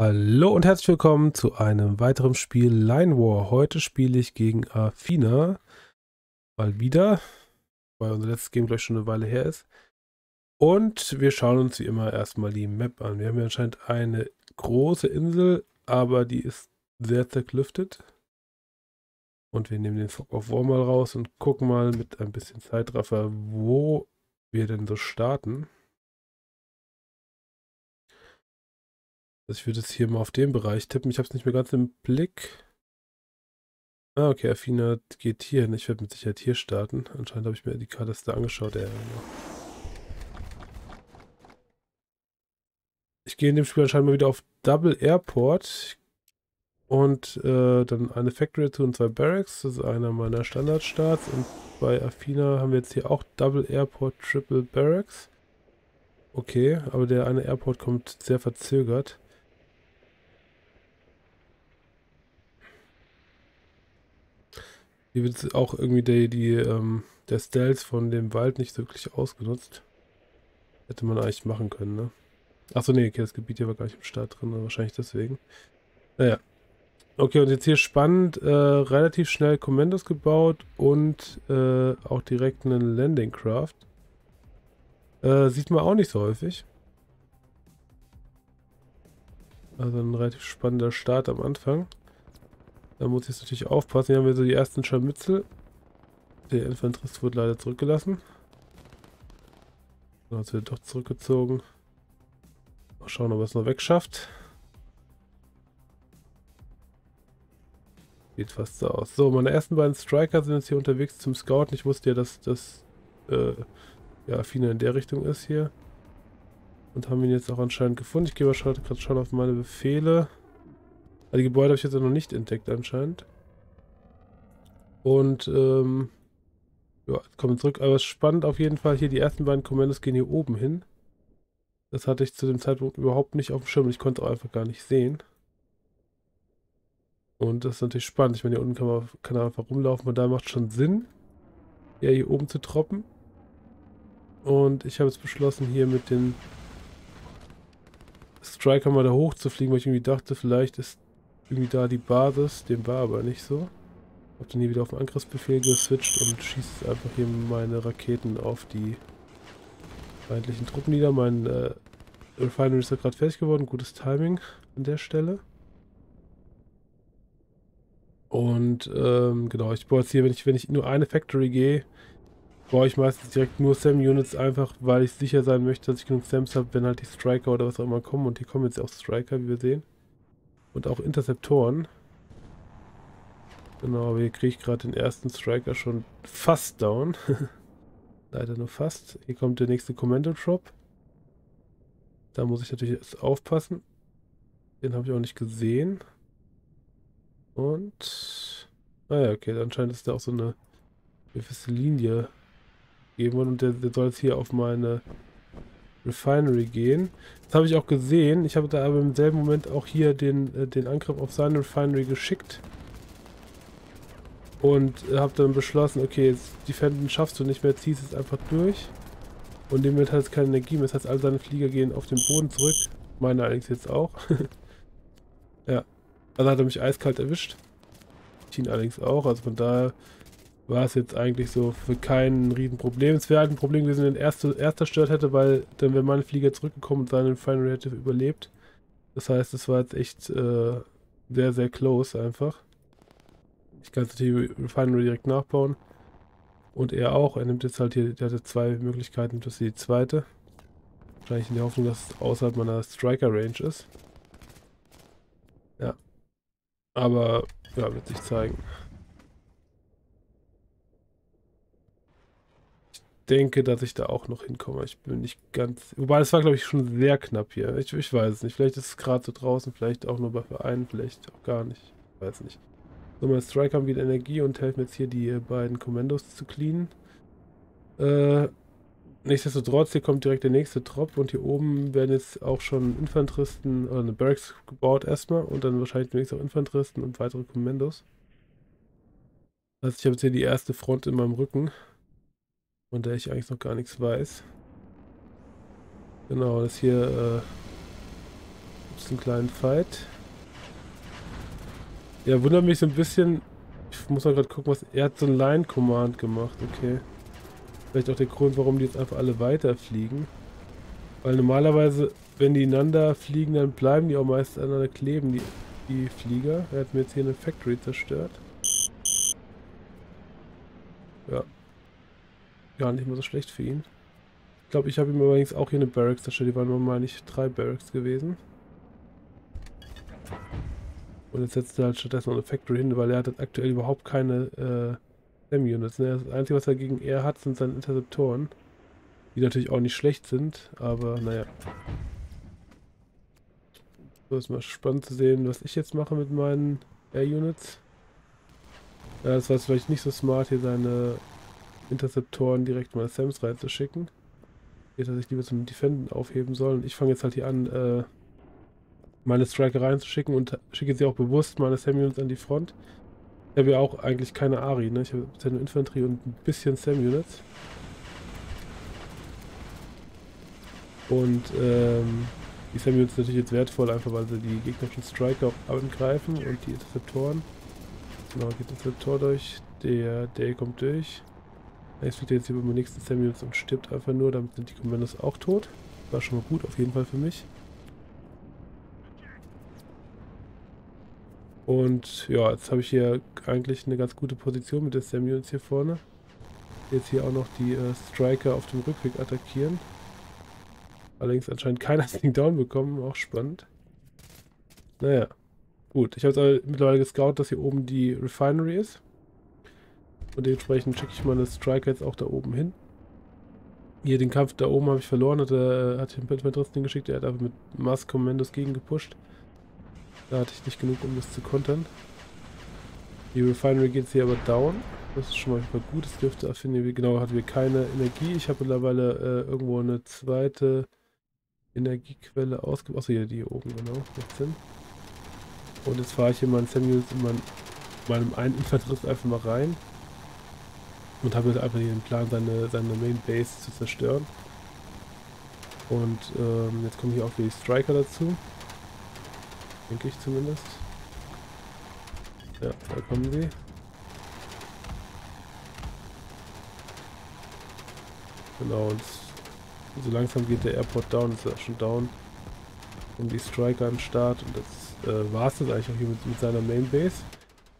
Hallo und herzlich willkommen zu einem weiteren Spiel Line War. Heute spiele ich gegen Afina. Mal wieder, weil unser letztes Game gleich schon eine Weile her ist. Und wir schauen uns wie immer erstmal die Map an. Wir haben hier anscheinend eine große Insel, aber die ist sehr zerklüftet. Und wir nehmen den Fog of War mal raus und gucken mal mit ein bisschen Zeitraffer, wo wir denn so starten. Also ich würde jetzt hier mal auf den Bereich tippen. Ich habe es nicht mehr ganz im Blick. Ah, okay, Affina geht hier hin. Ich werde mit Sicherheit hier starten. Anscheinend habe ich mir die Karte da angeschaut. Ja, ich gehe in dem Spiel anscheinend mal wieder auf Double Airport. Und äh, dann eine Factory zu und zwei Barracks. Das ist einer meiner Standardstarts. Und bei Affina haben wir jetzt hier auch Double Airport, Triple Barracks. Okay, aber der eine Airport kommt sehr verzögert. Hier wird auch irgendwie die, die, ähm, der Stealth von dem Wald nicht wirklich ausgenutzt. Hätte man eigentlich machen können, ne? Achso, nee, okay, das Gebiet hier war gar nicht im Start drin, wahrscheinlich deswegen. Naja. Okay, und jetzt hier spannend, äh, relativ schnell Kommandos gebaut und äh, auch direkt einen Landing Craft. Äh, sieht man auch nicht so häufig. Also ein relativ spannender Start am Anfang. Da muss ich jetzt natürlich aufpassen. Hier haben wir so die ersten Scharmützel. Der Infanterist wurde leider zurückgelassen. Dann hat wird doch zurückgezogen. Mal schauen, ob er es noch wegschafft. Sieht fast so aus. So, meine ersten beiden Striker sind jetzt hier unterwegs zum Scouten. Ich wusste ja, dass das äh, ja, Affine in der Richtung ist hier. Und haben ihn jetzt auch anscheinend gefunden. Ich gehe mal gerade schauen auf meine Befehle. Also die Gebäude habe ich jetzt noch nicht entdeckt anscheinend. Und, ähm, ja, kommen zurück. Aber es ist spannend auf jeden Fall hier, die ersten beiden Kommandos gehen hier oben hin. Das hatte ich zu dem Zeitpunkt überhaupt nicht auf dem Schirm. Ich konnte auch einfach gar nicht sehen. Und das ist natürlich spannend. Ich meine, hier unten kann man, kann man einfach rumlaufen. Und da macht schon Sinn, ja, hier oben zu troppen. Und ich habe jetzt beschlossen, hier mit den Striker mal da hoch zu fliegen, weil ich irgendwie dachte, vielleicht ist irgendwie da die Basis, dem war aber nicht so. Hab dann hier wieder auf den Angriffsbefehl geswitcht und schießt einfach hier meine Raketen auf die feindlichen Truppen nieder. Mein äh, Refinery ist ja gerade fertig geworden, gutes Timing an der Stelle. Und ähm, genau, ich baue jetzt hier, wenn ich, wenn ich nur eine Factory gehe, baue ich meistens direkt nur SAM-Units einfach, weil ich sicher sein möchte, dass ich genug SAMs habe, wenn halt die Striker oder was auch immer kommen. Und hier kommen jetzt auch Striker, wie wir sehen. Und auch Interceptoren. Genau, aber hier kriege ich gerade den ersten Striker schon fast down. Leider nur fast. Hier kommt der nächste Commando Drop. Da muss ich natürlich jetzt aufpassen. Den habe ich auch nicht gesehen. Und... Naja, ah okay, anscheinend ist da auch so eine gewisse Linie geben und der, der soll jetzt hier auf meine Refinery gehen. Das habe ich auch gesehen. Ich habe da aber im selben Moment auch hier den, äh, den Angriff auf seine Refinery geschickt. Und äh, habe dann beschlossen, okay, jetzt Defenden schaffst du nicht mehr, ziehst es einfach durch. Und dem wird halt keine Energie mehr. Das heißt, all seine Flieger gehen auf den Boden zurück. Meine allerdings jetzt auch. ja. Also hat er mich eiskalt erwischt. Ihn allerdings auch. Also von daher war es jetzt eigentlich so für kein Riesenproblem. Es wäre halt ein Problem gewesen, wenn er erst, erst zerstört hätte, weil dann wäre mein Flieger zurückgekommen und seine Final hätte überlebt. Das heißt, es war jetzt echt äh, sehr, sehr close einfach. Ich kann jetzt die Refinery direkt nachbauen. Und er auch. Er nimmt jetzt halt hier, der hatte zwei Möglichkeiten, das ist die zweite. Wahrscheinlich in der Hoffnung, dass es außerhalb meiner Striker-Range ist. Ja. Aber, ja, wird sich zeigen. Denke, dass ich da auch noch hinkomme. Ich bin nicht ganz... Wobei, es war, glaube ich, schon sehr knapp hier. Ich, ich weiß es nicht. Vielleicht ist es gerade so draußen, vielleicht auch nur bei Vereinen, vielleicht auch gar nicht. Ich weiß nicht. So, mein Strike haben wieder Energie und helfen jetzt hier die beiden Kommandos zu cleanen. Äh, nichtsdestotrotz, hier kommt direkt der nächste Drop und hier oben werden jetzt auch schon Infanteristen oder eine Barracks gebaut erstmal und dann wahrscheinlich demnächst auch Infanteristen und weitere Kommandos. Also ich habe jetzt hier die erste Front in meinem Rücken von der ich eigentlich noch gar nichts weiß. Genau, das hier gibt es einen kleinen Fight. Ja, wundert mich so ein bisschen. Ich muss mal gerade gucken, was. Er hat so ein Line-Command gemacht, okay. Vielleicht auch der Grund, warum die jetzt einfach alle weiterfliegen. Weil normalerweise, wenn die ineinander fliegen, dann bleiben die auch meist aneinander kleben, die, die Flieger. Er hat mir jetzt hier eine Factory zerstört. Ja. Gar nicht mal so schlecht für ihn. Ich glaube, ich habe ihm übrigens auch hier eine Barracks zerstört. Die waren normal nicht drei Barracks gewesen. Und jetzt setzt er halt stattdessen noch eine Factory hin, weil er hat aktuell überhaupt keine äh, SAM-Units. Ne? Das Einzige, was er gegen er hat, sind seine Interceptoren. Die natürlich auch nicht schlecht sind, aber naja. So, ist mal spannend zu sehen, was ich jetzt mache mit meinen Air-Units. Ja, das war jetzt vielleicht nicht so smart, hier seine Interceptoren direkt mal Sams reinzuschicken. Hier, dass ich lieber zum Defenden aufheben soll. Und ich fange jetzt halt hier an, äh, meine Striker reinzuschicken und schicke sie auch bewusst meine Sam-Units an die Front. Ich habe ja auch eigentlich keine Ari, ne? Ich habe nur Infanterie und ein bisschen Sam-Units. Und ähm, die Sam-Units sind natürlich jetzt wertvoll, einfach weil sie die gegnerischen Striker auch angreifen und die Interceptoren. Genau, geht Interceptor durch, der Day kommt durch. Fliegt er jetzt über den nächsten Sam-Units und stirbt einfach nur, damit sind die Kommandos auch tot. War schon mal gut, auf jeden Fall für mich. Und ja, jetzt habe ich hier eigentlich eine ganz gute Position mit der Samuels hier vorne. Jetzt hier auch noch die äh, Striker auf dem Rückweg attackieren. Allerdings anscheinend keiner Ding down bekommen, auch spannend. Naja, gut. Ich habe jetzt mittlerweile gescoutet, dass hier oben die Refinery ist. Und dementsprechend schicke ich meine Striker jetzt auch da oben hin. Hier den Kampf da oben habe ich verloren, hat, äh, hat den Pentmetristen geschickt, er hat aber mit Mars Commandos gegen gepusht. Da hatte ich nicht genug, um das zu kontern. Die Refinery geht hier aber down. Das ist schon mal gut. Es dürfte Affinity, genau, hatten wir keine Energie. Ich habe mittlerweile äh, irgendwo eine zweite Energiequelle ausgebaut. Achso, hier die hier oben, genau. Und jetzt fahre ich hier meinen Samuels in mein, meinem einen Infanterist einfach mal rein. Und habe jetzt einfach hier den Plan, seine, seine Main Base zu zerstören. Und ähm, jetzt kommen hier auch die Striker dazu. Denke ich zumindest. Ja, da kommen sie. Genau, und so langsam geht der Airport down, ist er schon down. Und die Striker den Start und das äh, war es dann eigentlich auch hier mit, mit seiner Main Base.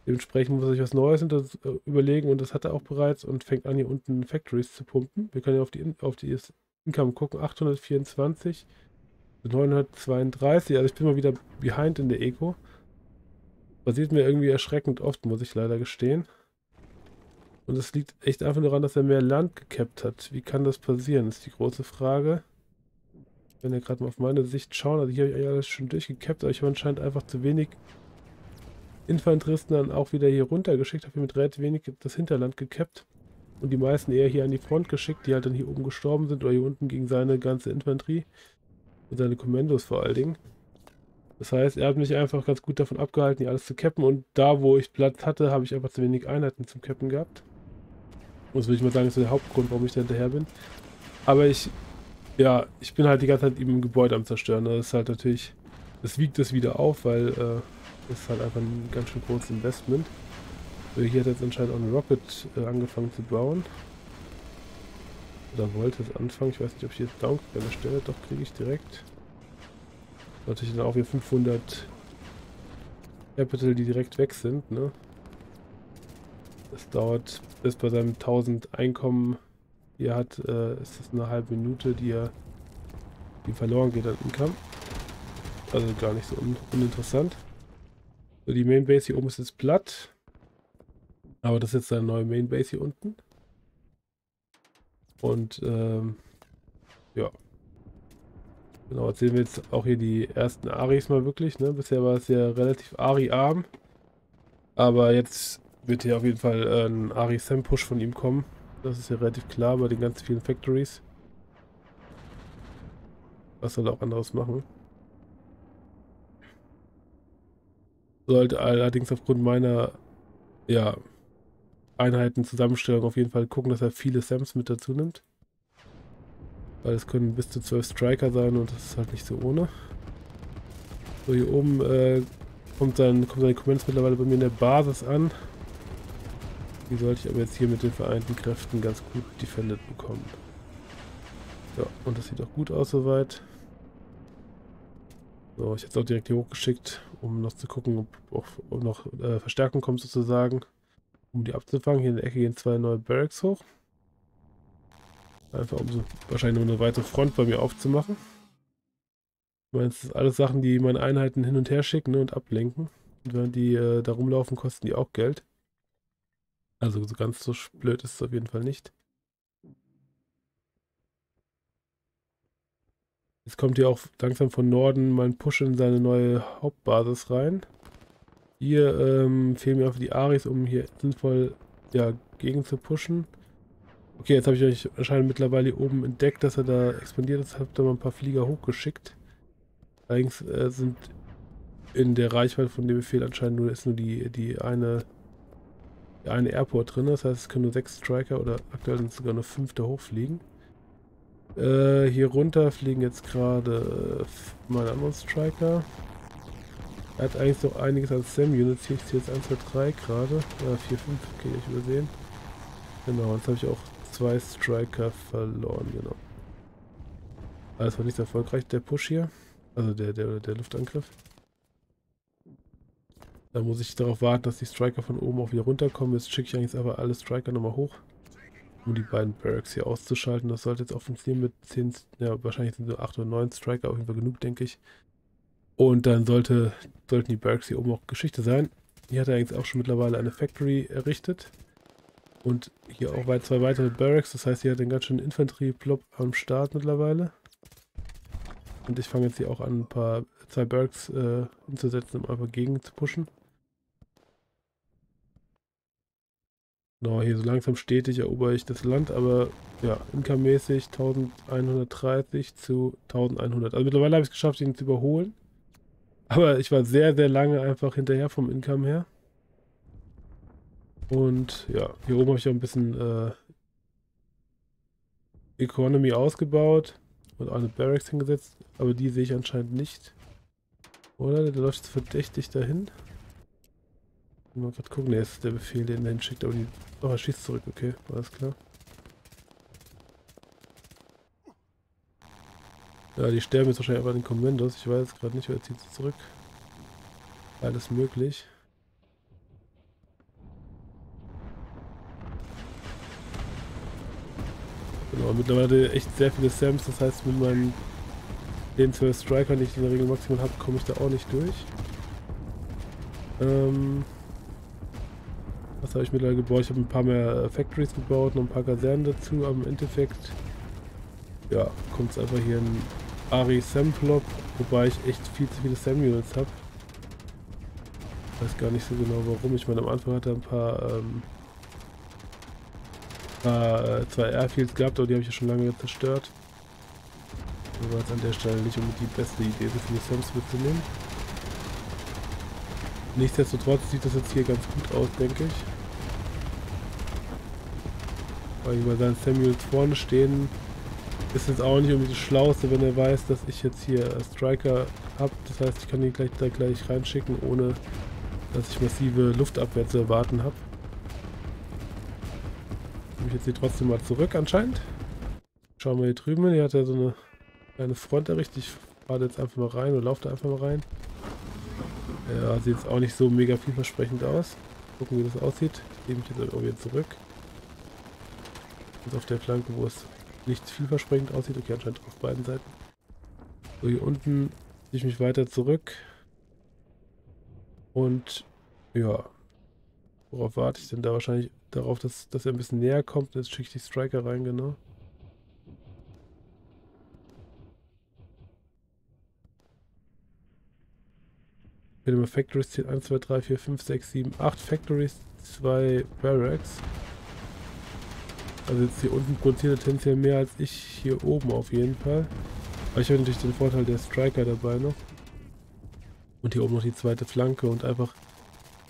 Dementsprechend muss er sich was Neues äh, überlegen und das hat er auch bereits und fängt an hier unten Factories zu pumpen. Wir können ja auf die, auf die Income gucken, 824. 932, also ich bin mal wieder behind in der Eco. Passiert mir irgendwie erschreckend oft, muss ich leider gestehen. Und es liegt echt einfach daran, dass er mehr Land gekappt hat. Wie kann das passieren, ist die große Frage. Wenn wir gerade mal auf meine Sicht schauen, also hier habe ich alles schon durchgekappt, aber ich habe anscheinend einfach zu wenig Infanteristen dann auch wieder hier runtergeschickt, habe hier mit relativ wenig das Hinterland gekappt. Und die meisten eher hier an die Front geschickt, die halt dann hier oben gestorben sind oder hier unten gegen seine ganze Infanterie. Und seine Kommandos vor allen Dingen. Das heißt, er hat mich einfach ganz gut davon abgehalten, hier alles zu cappen. Und da, wo ich Platz hatte, habe ich einfach zu wenig Einheiten zum Cappen gehabt. Und das würde ich mal sagen, ist der Hauptgrund, warum ich da hinterher bin. Aber ich, ja, ich bin halt die ganze Zeit eben im Gebäude am Zerstören. Das ist halt natürlich, das wiegt es wieder auf, weil äh, das ist halt einfach ein ganz schön großes Investment. Hier hat jetzt anscheinend auch eine Rocket äh, angefangen zu bauen. Oder wollte es anfangen. Ich weiß nicht, ob ich jetzt Down an der Stelle. Doch, kriege ich direkt. Natürlich dann auch wieder 500 Capital, die direkt weg sind, ne? Das dauert bis bei seinem 1000 Einkommen, die er hat, äh, ist das eine halbe Minute, die er die verloren geht an Income. Also gar nicht so un uninteressant. So, die Main Base hier oben ist jetzt platt. Aber das ist jetzt seine neue Main Base hier unten. Und ähm, ja. Genau, jetzt sehen wir jetzt auch hier die ersten Aris mal wirklich. Ne? Bisher war es ja relativ Ari-arm. Aber jetzt wird hier auf jeden Fall äh, ein Ari-Sam-Push von ihm kommen. Das ist ja relativ klar bei den ganz vielen Factories. Was soll er auch anderes machen? Sollte allerdings aufgrund meiner ja, Einheiten-Zusammenstellung auf jeden Fall gucken, dass er viele Sams mit dazu nimmt. Weil es können bis zu zwölf Striker sein und das ist halt nicht so ohne. So, hier oben äh, kommt dann kommt seine Comments mittlerweile bei mir in der Basis an. Die sollte ich aber jetzt hier mit den vereinten Kräften ganz gut defended bekommen. Ja, und das sieht auch gut aus soweit. So, ich hätte es auch direkt hier hochgeschickt, um noch zu gucken, ob, ob noch äh, Verstärkung kommt sozusagen. Um die abzufangen. Hier in der Ecke gehen zwei neue Barracks hoch. Einfach um so wahrscheinlich nur eine weitere Front bei mir aufzumachen. Ich meine, das sind alles Sachen, die meine Einheiten hin und her schicken ne, und ablenken. Und wenn die äh, da rumlaufen, kosten die auch Geld. Also so ganz so blöd ist es auf jeden Fall nicht. Jetzt kommt hier auch langsam von Norden mein Push in seine neue Hauptbasis rein. Hier ähm, fehlen mir einfach die Aris, um hier sinnvoll ja, gegen zu pushen. Okay, jetzt habe ich euch anscheinend mittlerweile hier oben entdeckt, dass er da expandiert ist. Habe da mal ein paar Flieger hochgeschickt. Allerdings äh, sind in der Reichweite von dem Befehl anscheinend nur ist nur die, die eine eine Airport drin. Das heißt, es können nur sechs Striker oder aktuell sind es sogar nur fünf da hochfliegen. Äh, hier runter fliegen jetzt gerade äh, meine anderen Striker. Er hat eigentlich noch einiges an SAM-Units. Hier ist jetzt 1, 2, 3 gerade. Ja, 4, 5, okay, ich übersehen. Genau, jetzt habe ich auch zwei Striker verloren, genau. Alles war nicht erfolgreich, der Push hier. Also der, der, der Luftangriff. Da muss ich darauf warten, dass die Striker von oben auch wieder runterkommen. Jetzt schicke ich eigentlich aber alle Striker nochmal hoch. Um die beiden Barracks hier auszuschalten. Das sollte jetzt funktionieren mit 10, ja wahrscheinlich sind so 8 oder 9 Striker auf jeden Fall genug, denke ich. Und dann sollte, sollten die Barracks hier oben auch Geschichte sein. Hier hat er eigentlich auch schon mittlerweile eine Factory errichtet. Und hier auch zwei weitere Barracks. Das heißt, hier hat den ganz schönen Infanterie-Plop am Start mittlerweile. Und ich fange jetzt hier auch an, ein paar zwei Barracks äh, umzusetzen, um einfach gegen zu pushen. Genau, hier so langsam stetig erober ich das Land, aber ja, Inka-mäßig 1130 zu 1100. Also mittlerweile habe ich es geschafft, ihn zu überholen. Aber ich war sehr, sehr lange einfach hinterher vom Income her. Und ja, hier oben habe ich auch ein bisschen äh, Economy ausgebaut und eine Barracks hingesetzt, aber die sehe ich anscheinend nicht. Oder? Der läuft verdächtig dahin. Mal gerade gucken, der ist der Befehl, den er hinschickt, aber die. Oh, er schießt zurück, okay, alles klar. Ja, die sterben jetzt wahrscheinlich einfach den Kommandos. Ich weiß gerade nicht, wer zieht sie zurück. Alles möglich. Genau, mittlerweile echt sehr viele Sams, das heißt mit meinen den 12 Striker, die ich in der Regel maximal habe, komme ich da auch nicht durch. Ähm, was habe ich mittlerweile gebaut? Ich habe ein paar mehr äh, Factories gebaut, noch ein paar Kasernen dazu, im Endeffekt ja, kommt es einfach hier ein Ari Samplop, wobei ich echt viel zu viele Sam-Units habe. Weiß gar nicht so genau warum. Ich meine, am Anfang hat er ein paar, ähm, paar äh, zwei Airfields gehabt, aber die habe ich ja schon lange zerstört. So war es an der Stelle nicht unbedingt die beste Idee, so viele Sams mitzunehmen. Nichtsdestotrotz sieht das jetzt hier ganz gut aus, denke ich. Weil bei seinen Samuels vorne stehen, ist es auch nicht irgendwie das Schlauste, wenn er weiß, dass ich jetzt hier Striker habe. Das heißt, ich kann ihn gleich da gleich reinschicken, ohne dass ich massive Luftabwehr zu erwarten habe. Nehme ich jetzt hier trotzdem mal zurück anscheinend. Schauen wir hier drüben, hier hat er so eine kleine Front errichtet. Ich fahre jetzt einfach mal rein und laufe da einfach mal rein. Ja, sieht jetzt auch nicht so mega vielversprechend aus. Gucken, wie das aussieht. Ich jetzt auch wieder zurück. Und auf der Flanke, wo es nicht vielversprechend aussieht. Okay, anscheinend auf beiden Seiten. So, hier unten ziehe ich mich weiter zurück. Und ja, worauf warte ich denn da wahrscheinlich? Darauf, dass, dass er ein bisschen näher kommt. Jetzt schicke ich die Striker rein, genau. Minimum Factories zählt 1, 2, 3, 4, 5, 6, 7, 8 Factories, 2 Barracks. Also jetzt hier unten produziert er tendenziell mehr als ich hier oben auf jeden Fall. Aber ich habe natürlich den Vorteil der Striker dabei noch. Und hier oben noch die zweite Flanke und einfach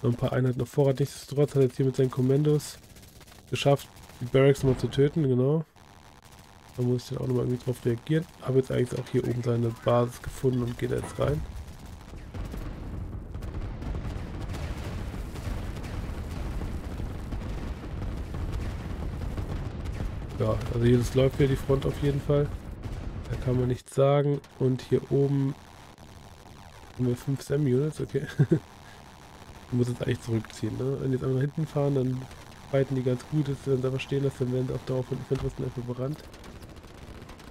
noch ein paar Einheiten auf Vorrat. Nichtsdestotrotz hat er jetzt hier mit seinen Kommandos geschafft, die Barracks nochmal zu töten, genau. Da muss ich dann auch nochmal irgendwie drauf reagieren. Habe jetzt eigentlich auch hier oben seine Basis gefunden und gehe da jetzt rein. Also hier das läuft ja die Front auf jeden Fall. Da kann man nichts sagen. Und hier oben haben wir 5 Sam-Units, okay. ich muss jetzt eigentlich zurückziehen, ne? Wenn jetzt einfach hinten fahren, dann fighten die ganz gut. Wenn sie einfach stehen lassen, dann werden sie auch darauf und Interessen einfach berannt.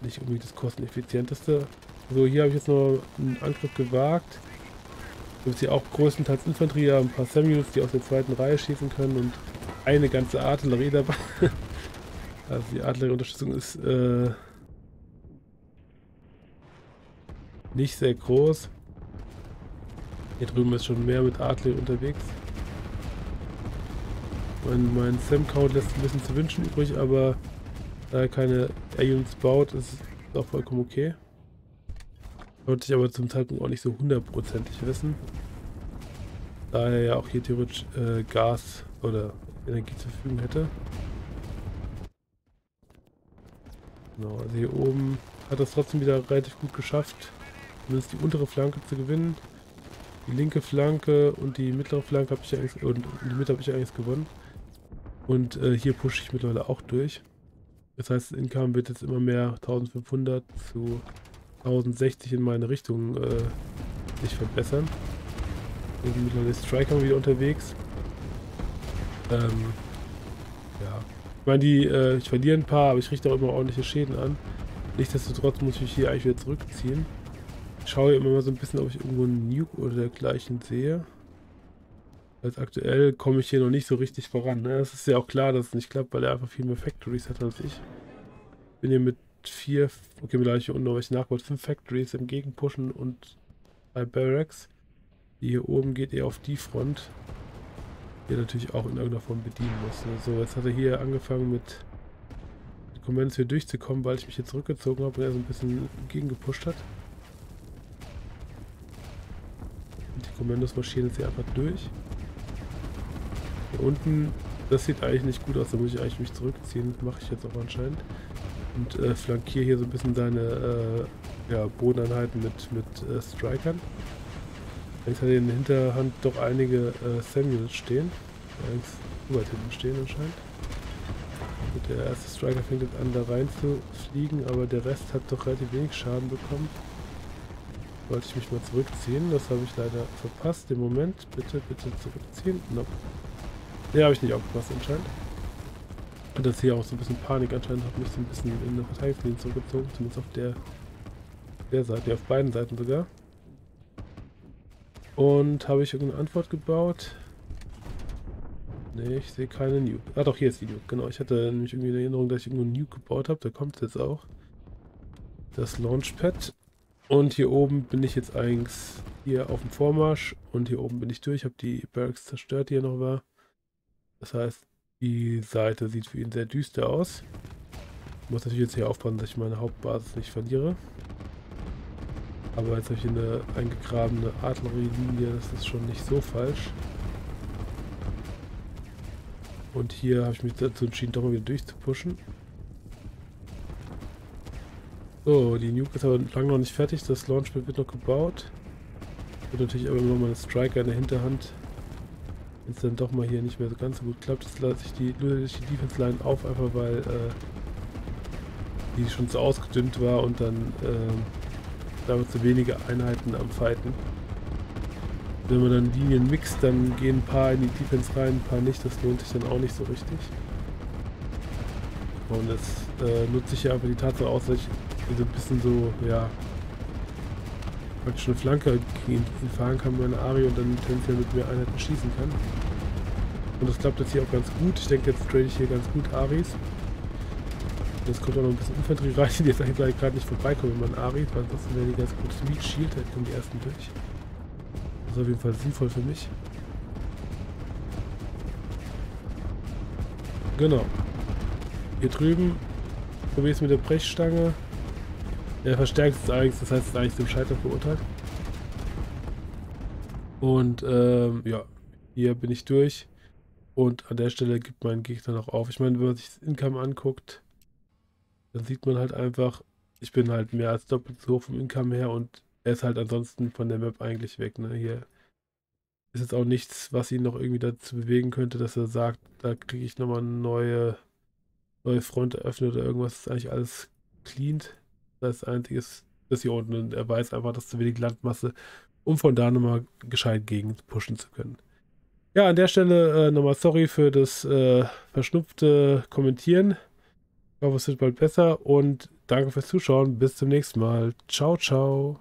Nicht unbedingt das kosteneffizienteste. So, hier habe ich jetzt noch einen Angriff gewagt. Gibt hier auch größtenteils Infanterie, ein paar Samuels, die aus der zweiten Reihe schießen können und eine ganze Artillerie dabei. also die Artillerieunterstützung ist äh, nicht sehr groß. Hier drüben ist schon mehr mit Artillerie unterwegs. Mein, mein Sam-Count lässt ein bisschen zu wünschen übrig, aber da er keine Air-Units baut, ist es auch vollkommen okay. Sollte ich aber zum Zeitpunkt auch nicht so hundertprozentig wissen. Da er ja auch hier theoretisch äh, Gas oder Energie zur Verfügung hätte. Genau, also hier oben hat es trotzdem wieder relativ gut geschafft, zumindest die untere Flanke zu gewinnen. Die linke Flanke und die mittlere Flanke habe ich ja eigentlich, und die Mitte habe ich ja eigentlich gewonnen. Und äh, hier pushe ich mittlerweile auch durch. Das heißt, das Income wird jetzt immer mehr 1500 zu 1060 in meine Richtung äh, sich verbessern. Wir sind mittlerweile Striker wieder unterwegs. Ähm, ja. Ich meine, die, äh, ich verliere ein paar, aber ich richte auch immer ordentliche Schäden an. Nichtsdestotrotz muss ich mich hier eigentlich wieder zurückziehen. Ich schaue immer mal so ein bisschen, ob ich irgendwo einen Nuke oder dergleichen sehe. Als aktuell komme ich hier noch nicht so richtig voran. Ne? Es ist ja auch klar, dass es nicht klappt, weil er einfach viel mehr Factories hat als ich. Bin hier mit vier, okay, vielleicht hier unten noch welche nachgebaut, fünf Factories im Gegenpushen und drei Barracks. Die hier oben geht eher auf die Front, die er natürlich auch in irgendeiner Form bedienen muss. So, jetzt hat er hier angefangen mit Commands hier durchzukommen, weil ich mich hier zurückgezogen habe und er so ein bisschen gegengepusht hat. Die Kommandos marschieren jetzt hier einfach durch. Hier unten, das sieht eigentlich nicht gut aus, da muss ich eigentlich mich zurückziehen. Mache ich jetzt auch anscheinend und äh, flankiere hier so ein bisschen seine äh, ja, Bodeneinheiten mit, mit äh, Strikern. Jetzt hat er in der Hinterhand doch einige äh, Samuels stehen. Allerdings weit hinten stehen anscheinend. Und der erste Striker fängt jetzt an da rein zu fliegen, aber der Rest hat doch relativ wenig Schaden bekommen. Wollte ich mich mal zurückziehen, das habe ich leider verpasst. Im Moment, bitte, bitte zurückziehen. Nope. Der habe ich nicht aufgepasst anscheinend hat das hier auch so ein bisschen Panik anscheinend, hat mich so ein bisschen in der Verteidigungslinie zurückgezogen, zumindest auf der, der Seite, auf beiden Seiten sogar. Und habe ich irgendeine Antwort gebaut? Ne, ich sehe keine Nuke. Ah doch, hier ist die Nuke, genau. Ich hatte nämlich irgendwie eine Erinnerung, dass ich irgendwo Nuke gebaut habe, da kommt es jetzt auch. Das Launchpad. Und hier oben bin ich jetzt eigentlich hier auf dem Vormarsch und hier oben bin ich durch. Ich habe die Barracks zerstört, die hier noch war. Das heißt, die Seite sieht für ihn sehr düster aus. Ich muss natürlich jetzt hier aufpassen, dass ich meine Hauptbasis nicht verliere. Aber jetzt habe ich hier eine eingegrabene Artillerielinie, das ist schon nicht so falsch. Und hier habe ich mich dazu entschieden, doch mal wieder durchzupushen. So, die Nuke ist aber lange noch nicht fertig, das Launchpad wird noch gebaut. Und natürlich aber immer noch mal einen Striker in der Hinterhand, wenn es dann doch mal hier nicht mehr so ganz so gut klappt, jetzt lasse ich die, die Defense Line auf, einfach weil äh, die schon zu ausgedünnt war und dann äh, damit zu wenige Einheiten am Fighten. Wenn man dann Linien mixt, dann gehen ein paar in die Defense rein, ein paar nicht, das lohnt sich dann auch nicht so richtig. Und jetzt äh, nutze ich ja einfach die Tatsache aus, dass ich so ein bisschen so, ja, praktisch eine Flanke fahren kann mit meiner Ari und dann tendenziell mit mehr Einheiten schießen kann. Und das klappt jetzt hier auch ganz gut. Ich denke, jetzt trade ich hier ganz gut Aris. Jetzt kommt auch noch ein bisschen Infanterie rein, die jetzt eigentlich gerade nicht vorbeikommen mit meinen Aris, weil ansonsten wäre die ganz gut Meat Shield, da kommen die ersten durch. Das ist auf jeden Fall sinnvoll für mich. Genau. Hier drüben probiere ich es mit der Brechstange. Er verstärkt es eigentlich, das heißt, es ist eigentlich zum Scheitern verurteilt. Und ähm, ja, hier bin ich durch. Und an der Stelle gibt mein Gegner noch auf. Ich meine, wenn man sich das Income anguckt, dann sieht man halt einfach, ich bin halt mehr als doppelt so hoch vom Income her und er ist halt ansonsten von der Map eigentlich weg. Ne? Hier ist jetzt auch nichts, was ihn noch irgendwie dazu bewegen könnte, dass er sagt, da kriege ich nochmal eine neue neue Front eröffnet oder irgendwas, ist eigentlich alles cleaned. Das Einzige ist das hier unten und er weiß einfach, dass zu wenig Landmasse, um von da nochmal gescheit gegen pushen zu können. Ja, an der Stelle äh, nochmal sorry für das äh, verschnupfte Kommentieren. Ich hoffe, es wird bald besser und danke fürs Zuschauen. Bis zum nächsten Mal. Ciao, ciao.